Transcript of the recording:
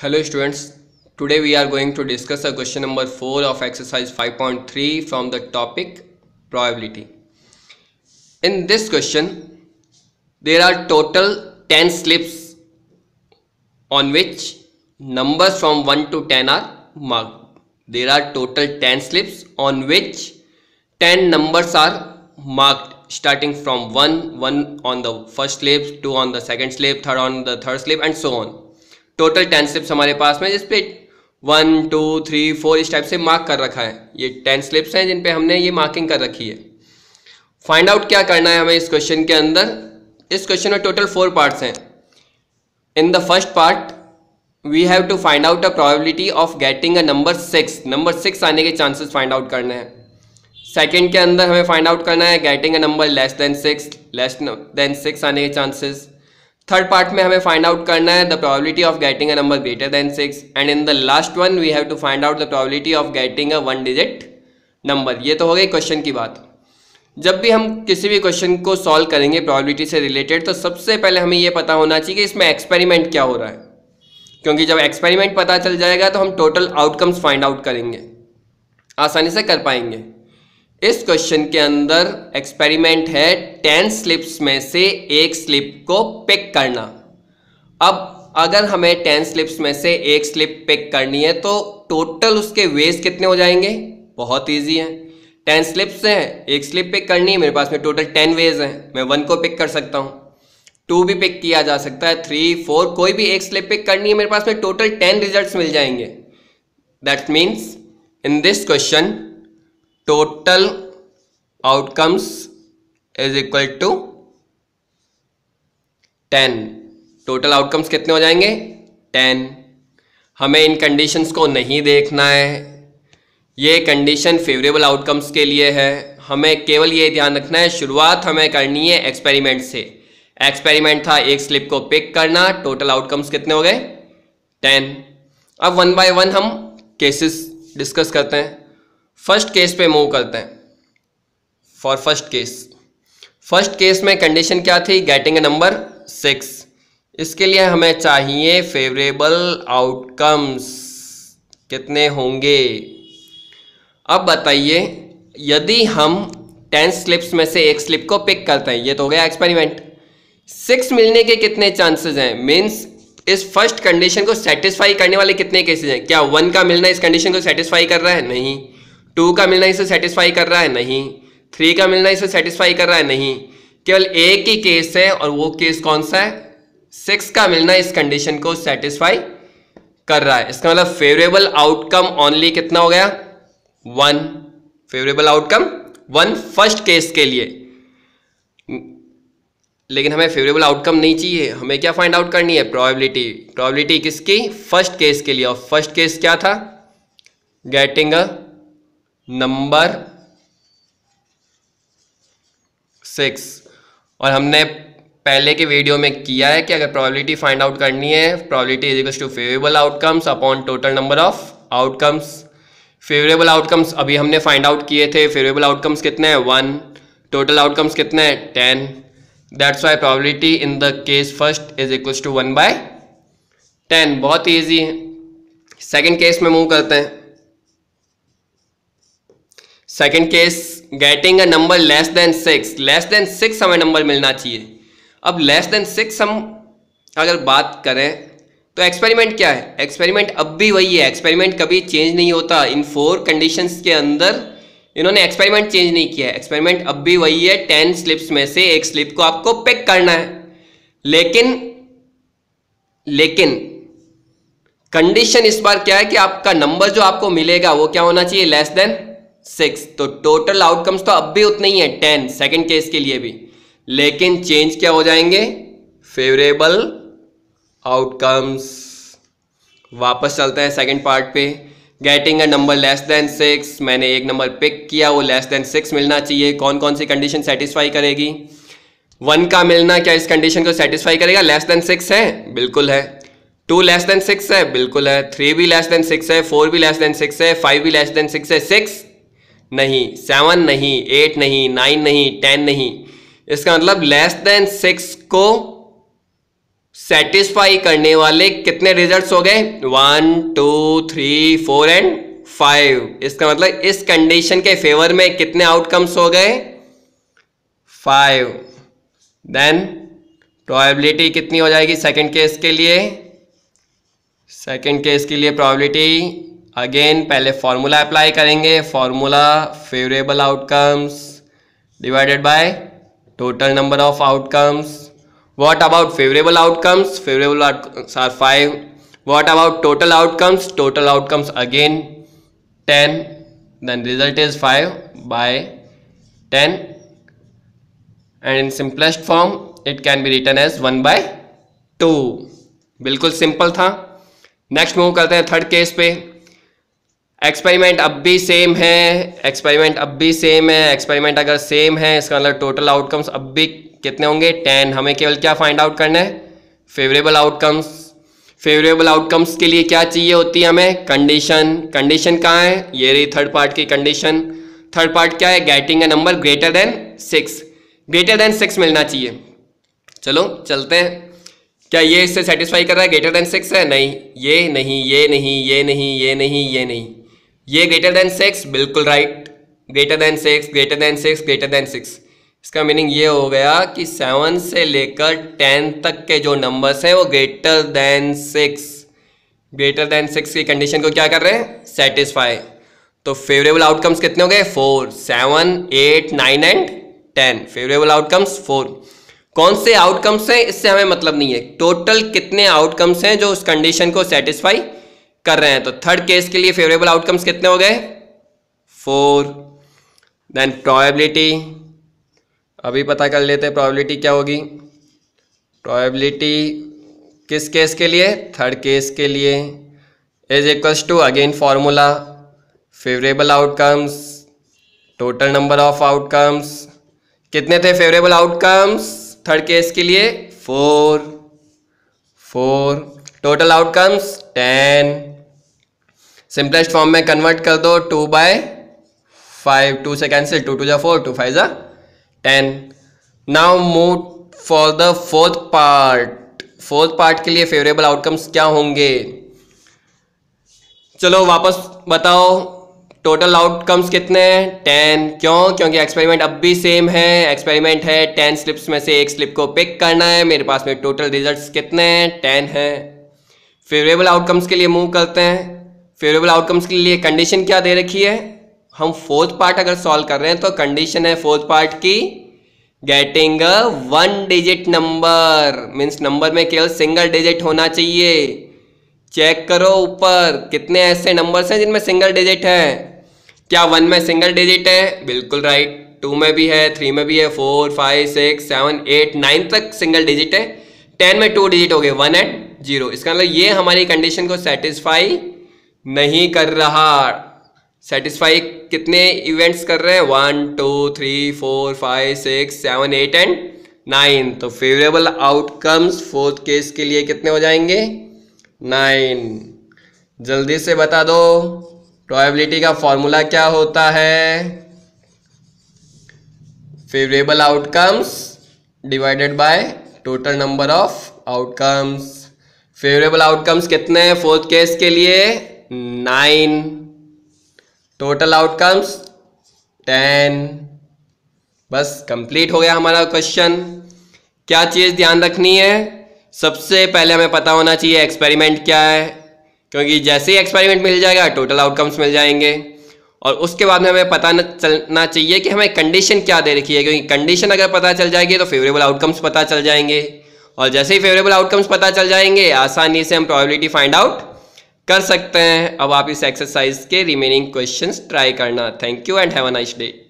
Hello students, today we are going to discuss a question number 4 of exercise 5.3 from the topic probability. In this question, there are total 10 slips on which numbers from 1 to 10 are marked. There are total 10 slips on which 10 numbers are marked starting from 1, 1 on the first slip, 2 on the second slip, 3rd on the third slip and so on. Total ten slips हमारे पास में जिसपे one two three four इस type से mark कर रखा है। ये टेन स्लिप्स हैं, जिन पे हमने ये मार्किंग कर रखी है। फाइंड आउट क्या करना है हमें इस क्वेश्चन के अंदर। इस क्वेश्चन में टोटल फोर पार्ट्स हैं। In the first part we have to find out a probability of getting a number six number six आने के चांसेस फाइंड आउट करने हैं। सेकेंड के अंदर हमें फाइंड आउट करना है getting a number less than six less than six आने के चांसेस थर्ड पार्ट में हमें फाइंड आउट करना है the probability of getting a number greater than six and in the last one we have to find out the probability of getting a one digit number ये तो हो गई question की बात. जब भी हम किसी भी क्वेश्चन को सॉल्व करेंगे प्रोबेबिलिटी से रिलेटेड तो सबसे पहले हमें ये पता होना चाहिए कि इसमें एक्सपेरिमेंट क्या हो रहा है. क्योंकि जब एक्सपेरिमेंट पता चल जाएगा तो हम टोटल आउटकम्स फाइंड आउट करेंगे. आसानी से कर पाएँगे. इस क्वेश्चन के अंदर एक्सपेरिमेंट है टेन स्लिप्स में से एक स्लिप को पिक करना। अब अगर हमें टेन स्लिप्स में से एक स्लिप पिक करनी है तो टोटल उसके वेज कितने हो जाएँगे? बहुत इजी है। टेन स्लिप्स हैं, एक स्लिप पिक करनी है, मेरे पास में टोटल टेन वेज हैं, मैं वन को पिक कर सकता हूँ। टू भी पिक किया जा सकता है थ्री फोर कोई भी एक स्लिप पिक करनी है, मेरे पास में टोटल टेन रिजल्ट्स मिल जाएँगे। That means in this question total outcomes is equal to ten total outcomes कितने हो जाएँगे? टेन हमें इन कंडीशंस को नहीं देखना है। ये कंडीशन फेवरेबल आउटकम्स के लिए है। हमें केवल ये ध्यान रखना है, शुरुआत हमें करनी है एक्सपेरिमेंट से। एक्सपेरिमेंट था, एक स्लिप को पिक करना टोटल आउटकम्स कितने हो गए? टेन अब वन बाय वन हम केसेस डिस्कस करते हैं। फ़र्स्ट केस पे मूव करते हैं। For first case first case में कंडीशन क्या थी? गेटिंग नंबर सिक्स इसके लिए हमें चाहिए फेवरेबल आउटकम्स कितने होंगे? अब बताइए, यदि हम टेन स्लिप्स में से एक स्लिप को पिक करते हैं, ये तो हो गया एक्सपेरिमेंट सिक्स मिलने के कितने चांसेस हैं? मीन्स इस फ़र्स्ट कंडीशन को सेटिस्फाई करने वाले कितने केसेस हैं? क्या वन का मिलना इस कंडीशन को सेटिस्फाई कर रहा है? नहीं। टू का मिलना इसे सेटिस्फाई कर रहा है? नहीं। थ्री का मिलना इसे सेटिस्फाई कर रहा है? नहीं। केवल एक ही केस है और वो केस कौन सा है? सिक्स का मिलना इस कंडीशन को सेटिस्फाई कर रहा है। इसका मतलब फेवरेबल आउटकम ओनली कितना हो गया? One favourable outcome one first case के लिए। लेकिन हमें फेवरेबल आउटकम नहीं चाहिए। हमें क्या फाइंड आउट करनी है? प्रोबेबिलिटी प्रोबेबिलिटी किसकी? फ़र्स्ट केस के लिए। और फ़र्स्ट केस क्या था? Getting a number six. और हमने पहले के वीडियो में किया है कि अगर प्रोबेबिलिटी फाइंड आउट करनी है probability is equal to favourable outcomes upon total number of outcomes favourable outcomes अभी हमने फाइंड आउट किए थे। फेवरेबल आउटकम्स कितने हैं? वन टोटल आउटकम्स कितने हैं? Ten that's why probability in the case first is equal to one by ten बहुत easy है सेकेंड केस में मूव करते हैं। Second case getting a number less than six less than six हमें number मिलना चाहिए। अब लेस देन सिक्स हम अगर बात करें तो एक्सपेरिमेंट क्या है? एक्सपेरिमेंट अब भी वही है। एक्सपेरिमेंट कभी चेंज नहीं होता। इन फोर कंडीशंस के अंदर इन्होंने एक्सपेरिमेंट चेंज नहीं किया है। एक्सपेरिमेंट अब भी वही है। टेन स्लिप्स में से एक स्लिप को आपको पिक करना है। लेकिन लेकिन कंडीशन इस बार क्या है कि आपका नंबर जो आपको मिलेगा वो क्या होना चाहिए? लेस देन सिक्स तो टोटल आउटकम्स तो अब भी उतने ही है टेन सेकेंड केस के लिए भी। लेकिन चेंज क्या हो जाएँगे? फेवरेबल आउटकम्स वापस चलते हैं सेकेंड पार्ट पे। Getting a number less than six मैंने एक नंबर पिक किया, वो लेस देन सिक्स मिलना चाहिए। कौन कौन सी कंडीशन सेटिस्फाई करेगी? वन का मिलना क्या इस कंडीशन को सेटिस्फाई करेगा? लेस देन सिक्स है? बिल्कुल है। टू लेस देन सिक्स है? बिल्कुल है। थ्री भी लेस देन सिक्स है फोर भी लेस देन सिक्स है फाइव भी लेस देन सिक्स है सिक्स नहीं सेवन नहीं एट नहीं नाइन नहीं टेन नहीं। इसका मतलब लेस देन सिक्स को सेटिस्फाई करने वाले कितने रिजल्ट्स हो गए? One two three four and five इसका मतलब इस कंडीशन के फेवर में कितने आउटकम्स हो गए? फाइव देन प्रोबेबिलिटी कितनी हो जाएगी सेकंड केस के लिए? सेकंड केस के लिए प्रोबेबिलिटी अगेन पहले फॉर्मूला अप्लाई करेंगे. Formula favourable outcomes divided by total number of outcomes what about favourable outcomes favourable outcomes are five what about total outcomes total outcomes again ten then result is five by ten and in simplest form it can be written as one by two बिल्कुल simple था. Next move करते हैं third case पे. Experiment अब भी same है experiment अब भी सेम है एक्सपेरिमेंट अगर सेम है, इसका मतलब टोटल आउटकम्स अब भी कितने होंगे? टेन हमें केवल क्या फाइंड आउट करना है? फेवरेबल आउटकम्स फेवरेबल आउटकम्स के लिए क्या चाहिए होती है हमें? कंडीशन कंडीशन कहाँ है? ये रही थर्ड पार्ट की कंडीशन थर्ड पार्ट क्या है? Getting a number greater than six greater than six मिलना चाहिए। चलो, चलते हैं। क्या ये इससे सेटिस्फाई कर रहा है? ग्रेटर देन सिक्स है? नहीं, ये नहीं ये नहीं ये नहीं ये नहीं ये नहीं। ये ग्रेटर देन सिक्स बिल्कुल right greater than six greater than six greater than six इसका मीनिंग ये हो गया कि सेवन से लेकर टेन तक के जो नंबर्स हैं वो greater than six greater than six की कंडीशन को क्या कर रहे हैं? सेटिस्फाई तो फेवरेबल आउटकम्स कितने हो गए? Four seven eight nine and ten favourable outcomes four कौन से आउटकम्स हैं? इससे हमें मतलब नहीं है. टोटल कितने आउटकम्स हैं जो उस कंडीशन को सेटिस्फाई कर रहे हैं। तो थर्ड केस के लिए फेवरेबल आउटकम्स कितने हो गए? फोर देन प्रोबेबिलिटी अभी पता कर लेते हैं प्रोबेबिलिटी क्या होगी। प्रोबेबिलिटी किस केस के लिए? थर्ड केस के लिए. Is equals to again formula favourable outcomes total number of outcomes कितने थे फेवरेबल आउटकम्स थर्ड केस के लिए four four total outcomes ten simplest form में कन्वर्ट कर दो टू बाय फाइव टू से कैंसिल टू टू जा फोर टू फाइव जा ten now move for the fourth part fourth part के लिए फेवरेबल आउटकम्स क्या होंगे? चलो वापस बताओ टोटल आउटकम्स कितने हैं? टेन क्यों? क्योंकि एक्सपेरिमेंट अब भी सेम है. एक्सपेरिमेंट है टेन स्लिप्स में से एक स्लिप को पिक करना है. मेरे पास में टोटल रिजल्ट्स कितने हैं? टेन है. फेवरेबल आउटकम्स के लिए मूव करते हैं. फेवरेबल आउटकम्स के लिए कंडीशन क्या दे रखी है? हम फोर्थ पार्ट अगर सॉल्व कर रहे हैं तो कंडीशन है फोर्थ पार्ट की getting one digit number means number में केवल सिंगल डिजिट होना चाहिए। चेक करो ऊपर, कितने ऐसे नंबर्स हैं जिनमें सिंगल डिजिट है? क्या वन में सिंगल डिजिट है? बिल्कुल राइट टू में भी है थ्री में भी है four five six seven eight nine तक सिंगल डिजिट है। टेन में टू डिजिट हो गए वन एंड ज़ीरो इसका मतलब ये हमारी कंडीशन को सेटिस्फाई नहीं कर रहा। सेटिस्फाई कितने इवेंट्स कर रहे हैं? One two three four five six seven eight and nine तो फेवरेबल आउटकम्स फोर्थ केस के लिए कितने हो जाएँगे? नाइन जल्दी से बता दो प्रोबेबिलिटी का फॉर्मूला क्या होता है? Favourable outcomes divided by total number of outcomes favourable outcomes कितने हैं फोर्थ केस के लिए? नाइन टोटल आउटकम्स टेन बस कंप्लीट हो गया हमारा क्वेश्चन क्या चीज़ ध्यान रखनी है? सबसे पहले हमें पता होना चाहिए एक्सपेरिमेंट क्या है। क्योंकि जैसे ही एक्सपेरिमेंट मिल जाएगा टोटल आउटकम्स मिल जाएँगे। और उसके बाद में हमें पता न चलना चाहिए कि हमें कंडीशन क्या दे रखी है। क्योंकि कंडीशन अगर पता चल जाएगी तो फेवरेबल आउटकम्स पता चल जाएँगे। और जैसे ही फेवरेबल आउटकम्स पता चल जाएँगे, आसानी से हम प्रोबेबिलिटी फाइंड आउट कर सकते हैं। अब आप इस एक्सरसाइज के रिमेनिंग क्वेश्चंस ट्राई करना। Thank you and have a nice day